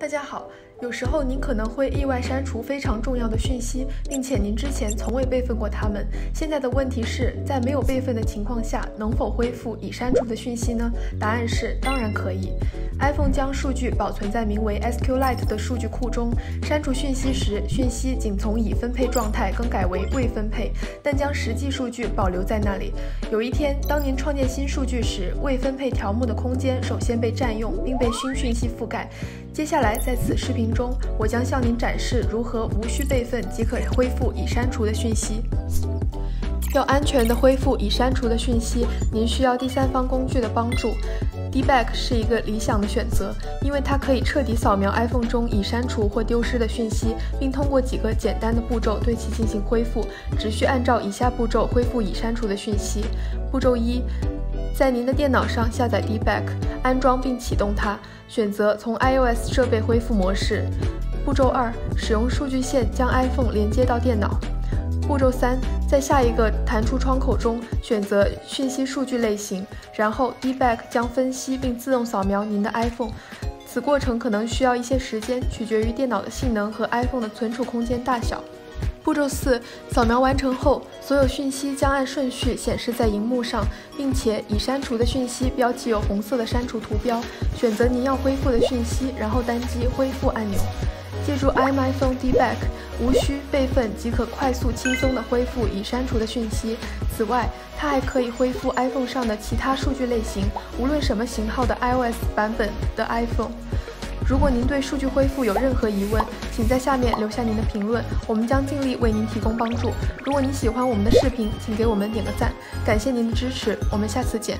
大家好，有时候您可能会意外删除非常重要的讯息，并且您之前从未备份过它们。现在的问题是在没有备份的情况下，能否恢复已删除的讯息呢？答案是当然可以。iPhone 将数据保存在名为 SQLite 的数据库中，删除讯息时，讯息仅从已分配状态更改为未分配，但将实际数据保留在那里。有一天，当您创建新数据时，未分配条目的空间首先被占用，并被新讯息覆盖。接下来，在此视频中，我将向您展示如何无需备份即可恢复已删除的讯息。要安全地恢复已删除的讯息，您需要第三方工具的帮助。Dback 是一个理想的选择，因为它可以彻底扫描 iPhone 中已删除或丢失的讯息，并通过几个简单的步骤对其进行恢复。只需按照以下步骤恢复已删除的讯息：步骤一，在您的电脑上下载 Dback，安装并启动它，选择从 iOS 设备恢复模式。步骤二，使用数据线将 iPhone 连接到电脑。步骤三，在下一个弹出窗口中选择讯息数据类型，然后 Dback 将分析并自动扫描您的 iPhone。此过程可能需要一些时间，取决于电脑的性能和 iPhone 的存储空间大小。步骤四，扫描完成后，所有讯息将按顺序显示在荧幕上，并且已删除的讯息标记有红色的删除图标。选择您要恢复的讯息，然后单击恢复按钮。借助 iMyPhone Dback，无需备份即可快速轻松地恢复已删除的讯息。此外，它还可以恢复 iPhone 上的其他数据类型，无论什么型号的 iOS 版本的 iPhone。如果您对数据恢复有任何疑问，请在下面留下您的评论，我们将尽力为您提供帮助。如果您喜欢我们的视频，请给我们点个赞，感谢您的支持，我们下次见。